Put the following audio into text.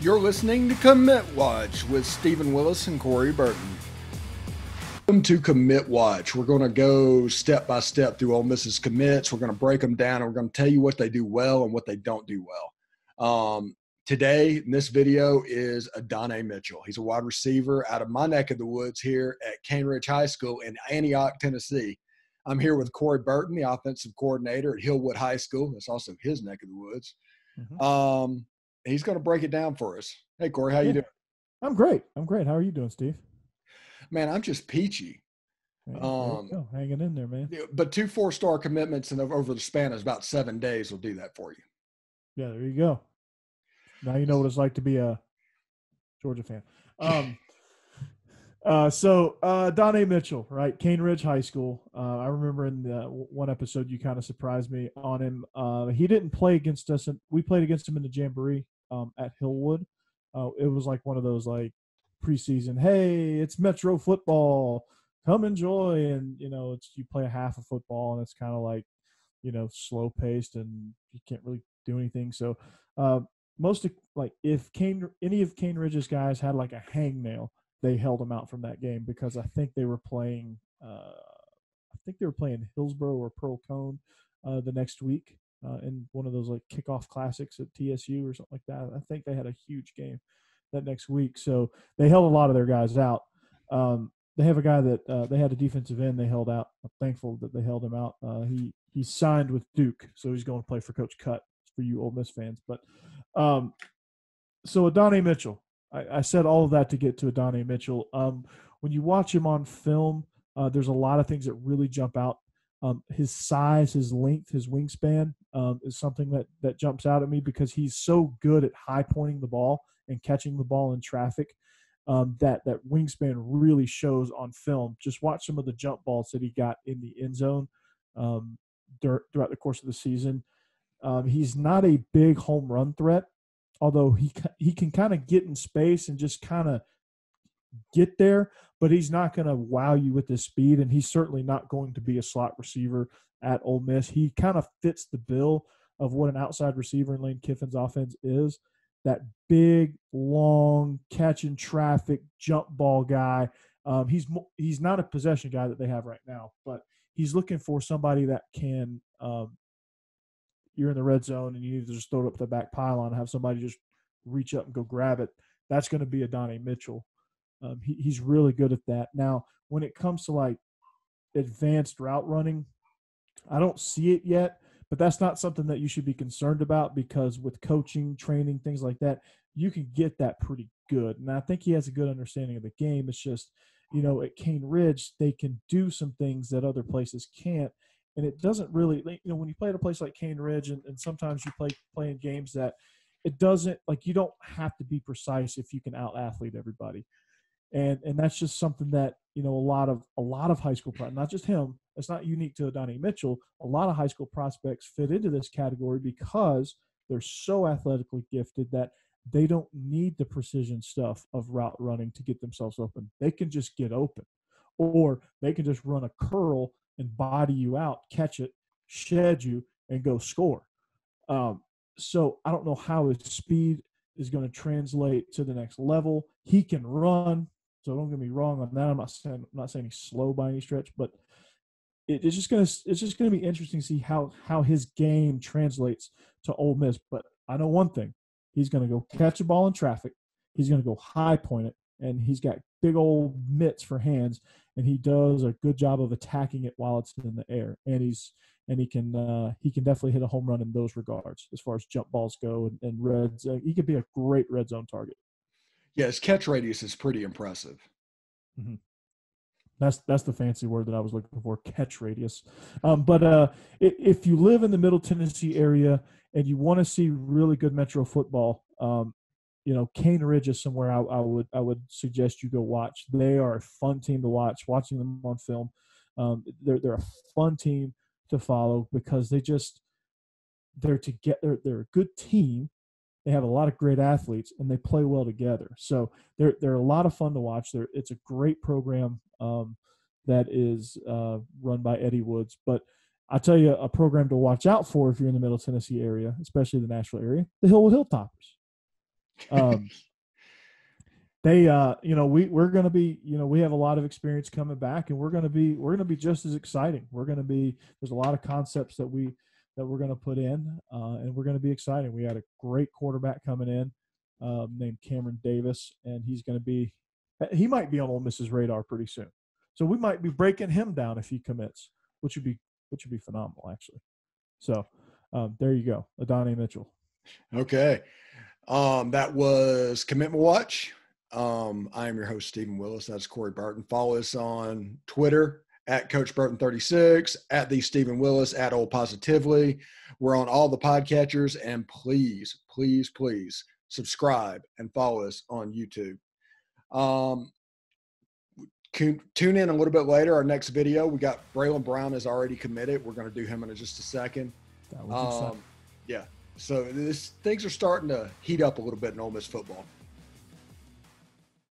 You're listening to Commit Watch with Steven Willis and Corey Burton. Welcome to Commit Watch. We're going to go step by step through Ole Miss's commits. We're going to break them down and we're going to tell you what they do well and what they don't do well. Um, today, in this video, is Adonai Mitchell. He's a wide receiver out of my neck of the woods here at Cane Ridge High School in Antioch, Tennessee. I'm here with Corey Burton, the offensive coordinator at Hillwood High School. That's also his neck of the woods. Mm-hmm. Um, he's going to break it down for us. Hey, Corey, how yeah. you doing? I'm great. I'm great. How are you doing, Steve? Man, I'm just peachy. um, hanging in there, man. But two four star commitments and over the span of about seven days will do that for you. Yeah, there you go. Now you know what it's like to be a Georgia fan. Um, uh, so uh, Donnie Mitchell, right? Cane Ridge High School. Uh, I remember in the one episode you kind of surprised me on him. Uh, he didn't play against us, and we played against him in the jamboree um, at Hillwood. Uh, it was like one of those like preseason. Hey, it's Metro football. Come enjoy, and you know, it's you play a half of football, and it's kind of like you know slow paced, and you can't really do anything. So uh, most of, like if Cane any of Cane Ridge's guys had like a hangnail they held them out from that game because I think they were playing. Uh, I think they were playing Hillsboro or Pearl Cone uh, the next week uh, in one of those like kickoff classics at TSU or something like that. I think they had a huge game that next week, so they held a lot of their guys out. Um, they have a guy that uh, they had a defensive end they held out. I'm thankful that they held him out. Uh, he he signed with Duke, so he's going to play for Coach Cut for you Ole Miss fans. But um, so Adonai Mitchell, I, I said all of that to get to Adonai Mitchell. Um, when you watch him on film, uh, there's a lot of things that really jump out. Um, his size, his length, his wingspan um, is something that that jumps out at me because he's so good at high pointing the ball and catching the ball in traffic. Um, that that wingspan really shows on film. Just watch some of the jump balls that he got in the end zone um, throughout the course of the season. Um, he's not a big home run threat, although he he can kind of get in space and just kind of get there, but he's not going to wow you with his speed, and he's certainly not going to be a slot receiver at Ole Miss. He kind of fits the bill of what an outside receiver in Lane Kiffin's offense is. That big, long, catching traffic, jump ball guy. Um, he's he's not a possession guy that they have right now, but he's looking for somebody that can um, you're in the red zone and you need to just throw it up the back pylon and have somebody just reach up and go grab it, that's going to be Adonai Mitchell. Um, he, he's really good at that. Now, when it comes to like advanced route running, I don't see it yet, but that's not something that you should be concerned about because with coaching, training, things like that, you can get that pretty good. And I think he has a good understanding of the game. It's just, you know, at Cane Ridge, they can do some things that other places can't and it doesn't really you know when you play at a place like Cane Ridge and, and sometimes you play playing games that it doesn't like you don't have to be precise if you can out athlete everybody and and that's just something that you know a lot of a lot of high school not just him it's not unique to Donnie Mitchell a lot of high school prospects fit into this category because they're so athletically gifted that they don't need the precision stuff of route running to get themselves open they can just get open or they can just run a curl and body you out, catch it, shed you, and go score. Um, so I don't know how his speed is going to translate to the next level. He can run, so don't get me wrong on that. I'm not saying I'm not saying he's slow by any stretch, but it, it's just gonna it's just gonna be interesting to see how how his game translates to Ole Miss. But I know one thing: he's gonna go catch a ball in traffic. He's gonna go high point it, and he's got big old mitts for hands, and he does a good job of attacking it while it's in the air. And he's and he can uh, he can definitely hit a home run in those regards as far as jump balls go and, and reds. Uh, he could be a great red zone target. Yeah, his catch radius is pretty impressive. Mm-hmm. That's that's the fancy word that I was looking for, catch radius. Um, but uh, if you live in the Middle Tennessee area and you want to see really good Metro football, um, you know, Cane Ridge is somewhere I, I, would I would suggest you go watch. They are a fun team to watch. Watching them on film, um, they're they're a fun team to follow because they just they're together. They're a good team. They have a lot of great athletes and they play well together. So they're they're a lot of fun to watch. They're, it's a great program um, that is uh, run by Eddie Woods. But I tell you, a program to watch out for if you're in the Middle Tennessee area, especially the Nashville area, the Hillwood Hilltoppers Um, they, uh, you know, we we're going to be, you know, we have a lot of experience coming back, and we're going to be we're going to be just as exciting. We're going to be there's a lot of concepts that we that we're going to put in, uh, and we're going to be exciting. We had a great quarterback coming in um, named Cameron Davis, and he's going to be he might be on Ole Miss's radar pretty soon. So we might be breaking him down if he commits, which would be which would be phenomenal actually. So um, there you go, Adonai Mitchell. Okay, um, that was Commitment Watch. Um, I am your host Steven Willis. That's Corey Burton. Follow us on Twitter at Coach Burton 36, at the Steven Willis, at Old Positively. We're on all the podcatchers, and please, please, please subscribe and follow us on YouTube. Um, tune in a little bit later. Our next video, we got Braylon Brown is already committed. We're going to do him in just a second. Um, yeah. So this things are starting to heat up a little bit in Ole Miss football.